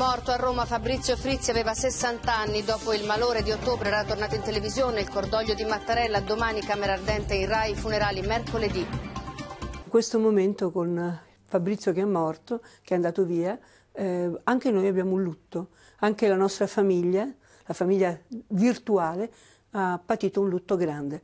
morto a Roma Fabrizio Frizzi aveva 60 anni. Dopo il malore di ottobre era tornato in televisione. Il cordoglio di Mattarella, domani Camera Ardente in Rai, funerali mercoledì. In questo momento con Fabrizio che è morto, che è andato via, eh, anche noi abbiamo un lutto. Anche la nostra famiglia, la famiglia virtuale, ha patito un lutto grande.